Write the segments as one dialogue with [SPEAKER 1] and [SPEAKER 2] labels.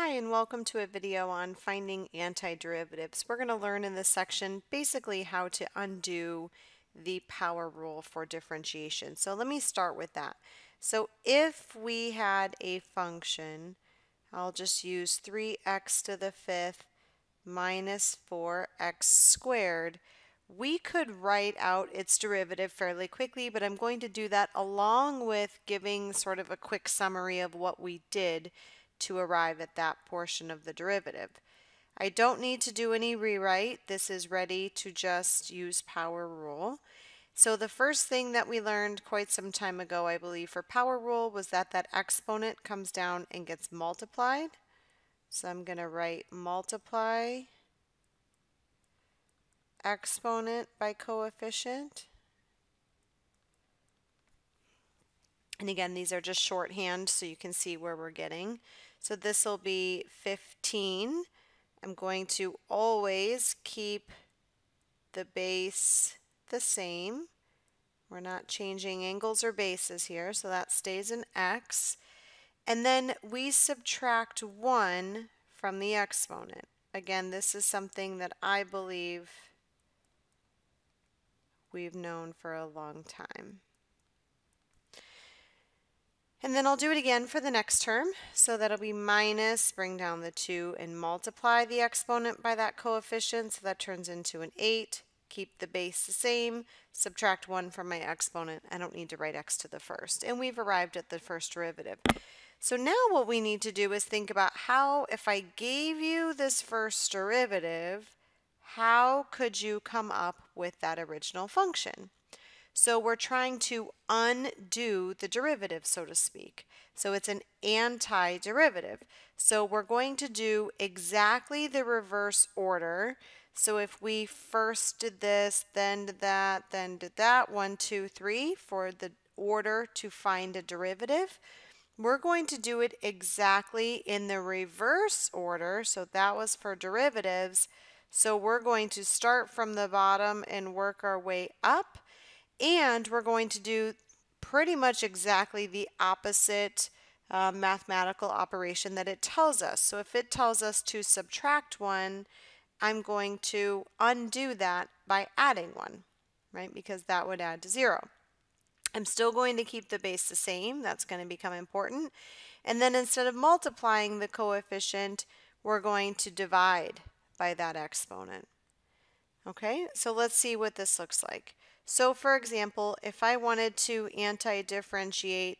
[SPEAKER 1] Hi and welcome to a video on finding antiderivatives. We're going to learn in this section basically how to undo the power rule for differentiation. So let me start with that. So if we had a function, I'll just use 3x to the fifth minus 4x squared, we could write out its derivative fairly quickly, but I'm going to do that along with giving sort of a quick summary of what we did to arrive at that portion of the derivative. I don't need to do any rewrite. This is ready to just use power rule. So the first thing that we learned quite some time ago, I believe, for power rule was that that exponent comes down and gets multiplied. So I'm going to write multiply exponent by coefficient. And again, these are just shorthand so you can see where we're getting. So this will be 15. I'm going to always keep the base the same. We're not changing angles or bases here, so that stays an x. And then we subtract 1 from the exponent. Again, this is something that I believe we've known for a long time. And then I'll do it again for the next term. So that'll be minus, bring down the 2 and multiply the exponent by that coefficient. So that turns into an 8. Keep the base the same, subtract 1 from my exponent. I don't need to write x to the first. And we've arrived at the first derivative. So now what we need to do is think about how, if I gave you this first derivative, how could you come up with that original function? So we're trying to undo the derivative, so to speak. So it's an antiderivative. So we're going to do exactly the reverse order. So if we first did this, then did that, then did that, one, two, three, for the order to find a derivative, we're going to do it exactly in the reverse order. So that was for derivatives. So we're going to start from the bottom and work our way up. And we're going to do pretty much exactly the opposite uh, mathematical operation that it tells us. So if it tells us to subtract 1, I'm going to undo that by adding 1, right? Because that would add to 0. I'm still going to keep the base the same. That's going to become important. And then instead of multiplying the coefficient, we're going to divide by that exponent. Okay, so let's see what this looks like. So for example, if I wanted to anti-differentiate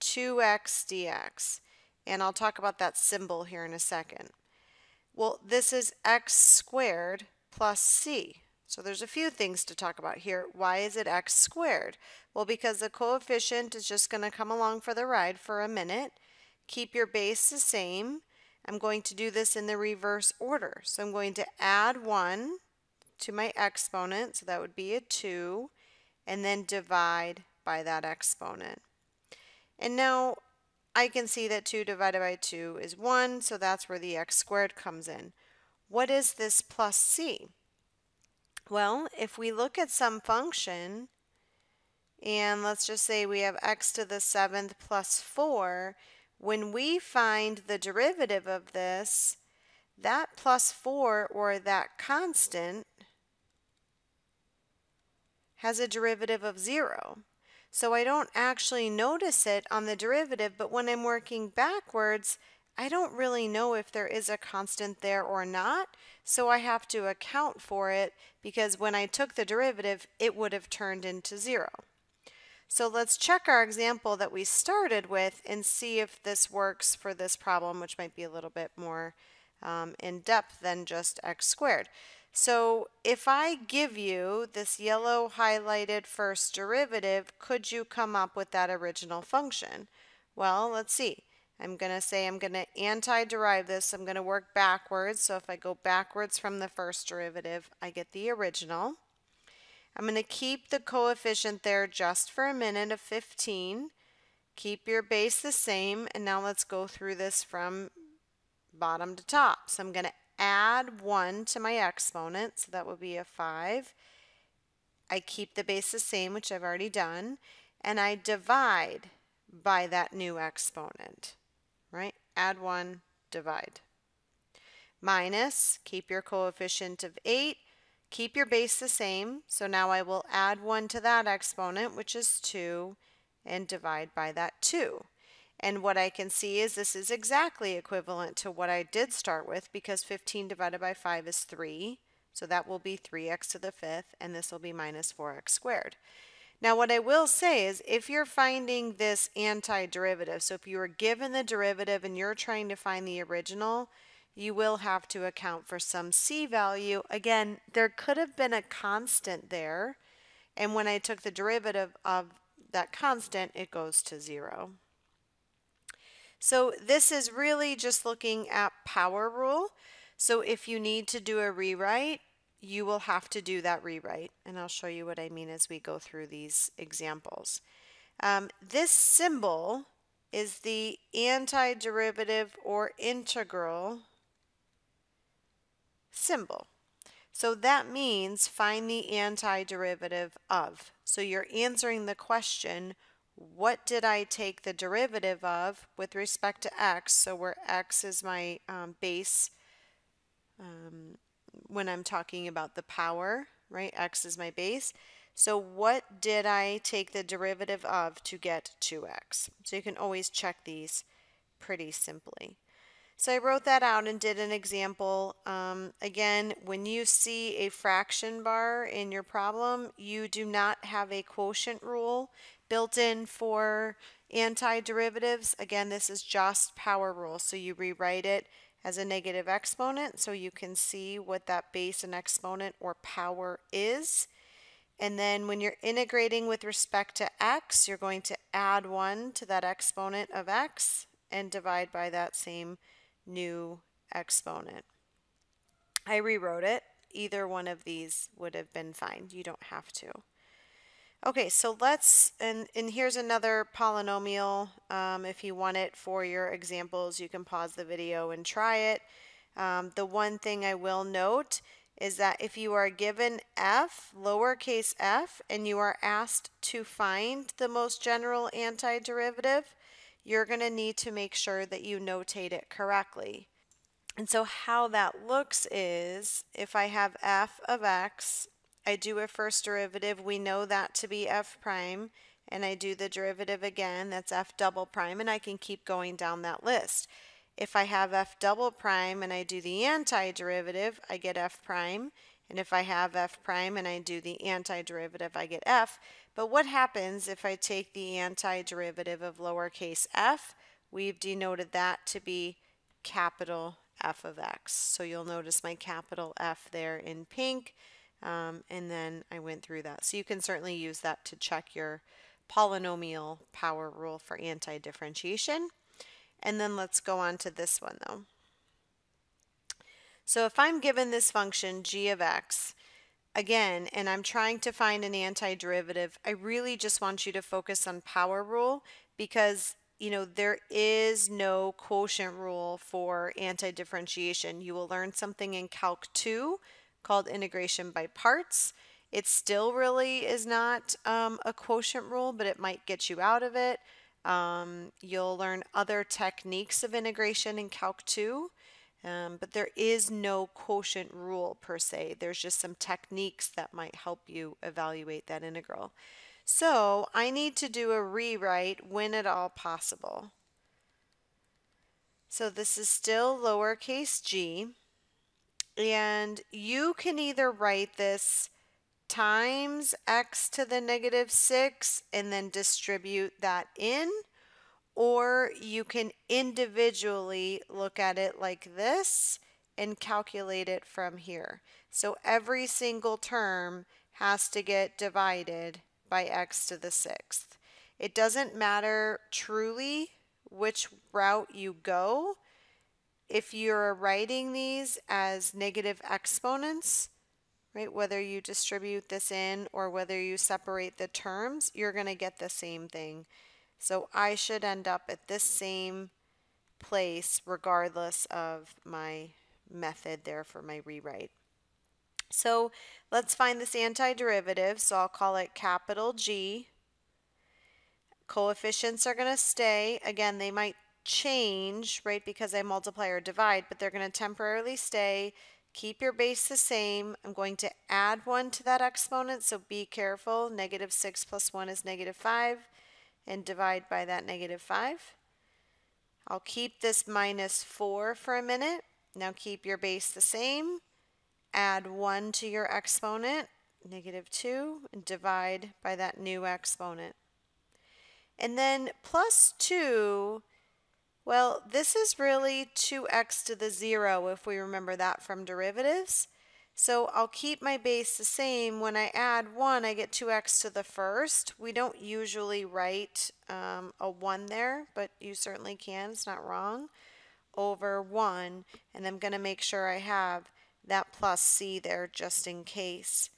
[SPEAKER 1] 2x dx, and I'll talk about that symbol here in a second. Well, this is x squared plus c. So there's a few things to talk about here. Why is it x squared? Well, because the coefficient is just going to come along for the ride for a minute. Keep your base the same. I'm going to do this in the reverse order. So I'm going to add 1 to my exponent, so that would be a 2, and then divide by that exponent. And now I can see that 2 divided by 2 is 1, so that's where the x squared comes in. What is this plus c? Well, if we look at some function, and let's just say we have x to the 7th plus 4, when we find the derivative of this, that plus 4, or that constant, has a derivative of 0. So I don't actually notice it on the derivative, but when I'm working backwards, I don't really know if there is a constant there or not, so I have to account for it because when I took the derivative, it would have turned into 0. So let's check our example that we started with and see if this works for this problem, which might be a little bit more um, in depth than just x squared. So if I give you this yellow highlighted first derivative, could you come up with that original function? Well, let's see. I'm going to say I'm going to anti-derive this. I'm going to work backwards. So if I go backwards from the first derivative, I get the original. I'm going to keep the coefficient there just for a minute of 15. Keep your base the same. And now let's go through this from bottom to top. So I'm going to add 1 to my exponent, so that would be a 5. I keep the base the same, which I've already done, and I divide by that new exponent, right? Add 1, divide. Minus, keep your coefficient of 8, keep your base the same. So now I will add 1 to that exponent, which is 2, and divide by that 2. And what I can see is this is exactly equivalent to what I did start with because 15 divided by 5 is 3. So that will be 3x to the fifth, and this will be minus 4x squared. Now what I will say is if you're finding this antiderivative, so if you were given the derivative and you're trying to find the original, you will have to account for some c value. Again, there could have been a constant there, and when I took the derivative of that constant, it goes to 0. So this is really just looking at power rule. So if you need to do a rewrite, you will have to do that rewrite. And I'll show you what I mean as we go through these examples. Um, this symbol is the antiderivative or integral symbol. So that means find the antiderivative of. So you're answering the question, what did I take the derivative of with respect to x? So where x is my um, base um, when I'm talking about the power, right? x is my base. So what did I take the derivative of to get 2x? So you can always check these pretty simply. So I wrote that out and did an example. Um, again, when you see a fraction bar in your problem, you do not have a quotient rule built in for antiderivatives. Again, this is just power rule, so you rewrite it as a negative exponent so you can see what that base and exponent or power is. And then when you're integrating with respect to x, you're going to add 1 to that exponent of x and divide by that same new exponent. I rewrote it. Either one of these would have been fine. You don't have to. Okay, so let's, and, and here's another polynomial. Um, if you want it for your examples, you can pause the video and try it. Um, the one thing I will note is that if you are given f, lowercase f, and you are asked to find the most general antiderivative, you're going to need to make sure that you notate it correctly. And so how that looks is if I have f of x, I do a first derivative, we know that to be f prime, and I do the derivative again, that's f double prime, and I can keep going down that list. If I have f double prime and I do the antiderivative, I get f prime. And if I have f prime and I do the antiderivative, I get f. But what happens if I take the antiderivative of lowercase f? We've denoted that to be capital f of x. So you'll notice my capital F there in pink. Um, and then I went through that. So you can certainly use that to check your polynomial power rule for anti-differentiation. And then let's go on to this one though. So if I'm given this function g of x, again, and I'm trying to find an antiderivative, I really just want you to focus on power rule because you know, there is no quotient rule for anti-differentiation. You will learn something in Calc 2 called integration by parts. It still really is not um, a quotient rule, but it might get you out of it. Um, you'll learn other techniques of integration in Calc 2. Um, but there is no quotient rule per se. There's just some techniques that might help you evaluate that integral. So I need to do a rewrite when at all possible. So this is still lowercase g. And you can either write this times x to the negative 6 and then distribute that in, or you can individually look at it like this and calculate it from here. So every single term has to get divided by x to the sixth. It doesn't matter truly which route you go. If you're writing these as negative exponents, right, whether you distribute this in or whether you separate the terms, you're going to get the same thing. So I should end up at this same place regardless of my method there for my rewrite. So let's find this antiderivative. So I'll call it capital G. Coefficients are going to stay. Again, they might change, right, because I multiply or divide, but they're going to temporarily stay. Keep your base the same. I'm going to add 1 to that exponent, so be careful. Negative 6 plus 1 is negative 5, and divide by that negative 5. I'll keep this minus 4 for a minute. Now keep your base the same. Add 1 to your exponent, negative 2, and divide by that new exponent. And then plus 2, well, this is really 2x to the 0 if we remember that from derivatives. So I'll keep my base the same. When I add 1, I get 2x to the first. We don't usually write um, a 1 there, but you certainly can. It's not wrong. Over 1, and I'm going to make sure I have that plus c there just in case.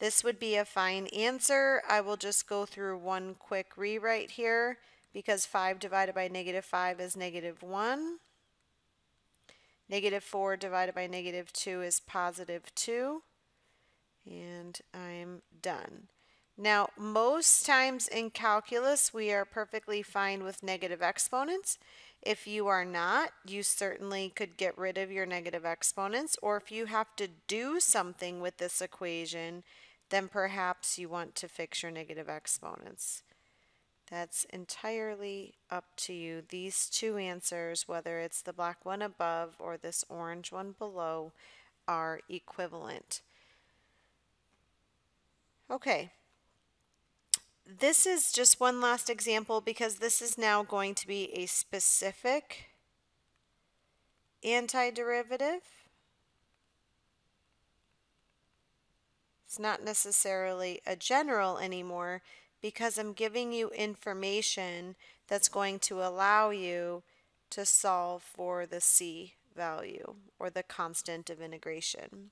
[SPEAKER 1] This would be a fine answer. I will just go through one quick rewrite here because 5 divided by negative 5 is negative 1. Negative 4 divided by negative 2 is positive 2. And I'm done. Now, most times in calculus, we are perfectly fine with negative exponents. If you are not, you certainly could get rid of your negative exponents, or if you have to do something with this equation, then perhaps you want to fix your negative exponents. That's entirely up to you. These two answers, whether it's the black one above or this orange one below, are equivalent. Okay. This is just one last example because this is now going to be a specific antiderivative. It's not necessarily a general anymore because I'm giving you information that's going to allow you to solve for the C value or the constant of integration.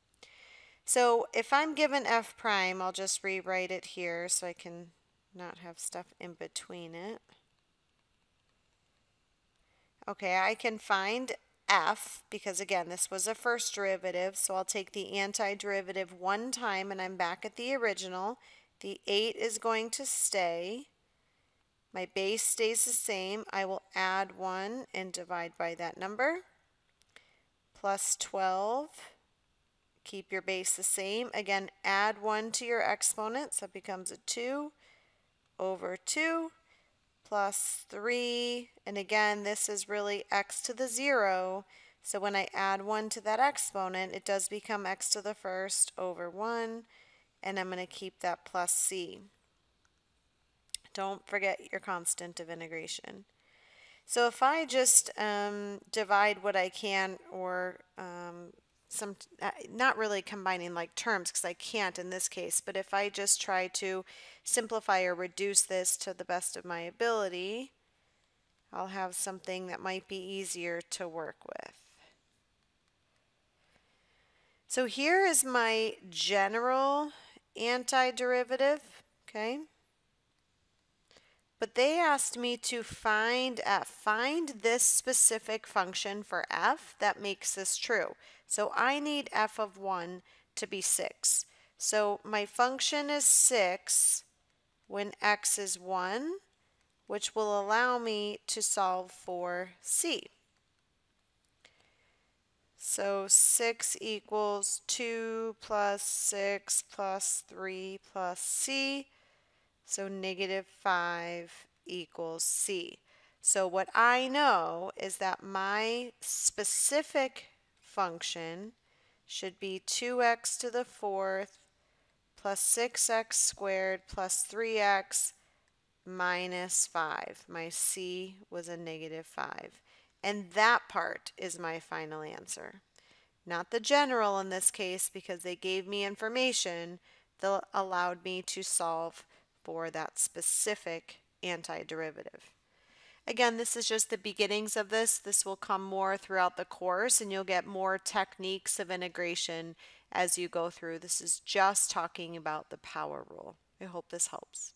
[SPEAKER 1] So if I'm given f prime, I'll just rewrite it here so I can not have stuff in between it. Okay, I can find f, because again, this was a first derivative, so I'll take the antiderivative one time and I'm back at the original. The 8 is going to stay. My base stays the same. I will add 1 and divide by that number. Plus 12. Keep your base the same. Again, add 1 to your exponent, so it becomes a 2 over 2 plus 3, and again, this is really x to the 0, so when I add 1 to that exponent, it does become x to the first over 1, and I'm going to keep that plus c. Don't forget your constant of integration. So if I just um, divide what I can or um, some, uh, not really combining like terms because I can't in this case, but if I just try to simplify or reduce this to the best of my ability, I'll have something that might be easier to work with. So here is my general antiderivative, okay? But they asked me to find f, find this specific function for f that makes this true. So I need f of 1 to be 6. So my function is 6 when x is 1, which will allow me to solve for c. So 6 equals 2 plus 6 plus 3 plus c. So negative 5 equals c. So what I know is that my specific function should be 2x to the fourth plus 6x squared plus 3x minus 5. My c was a negative 5. And that part is my final answer. Not the general in this case because they gave me information that allowed me to solve for that specific antiderivative. Again, this is just the beginnings of this. This will come more throughout the course and you'll get more techniques of integration as you go through. This is just talking about the power rule. I hope this helps.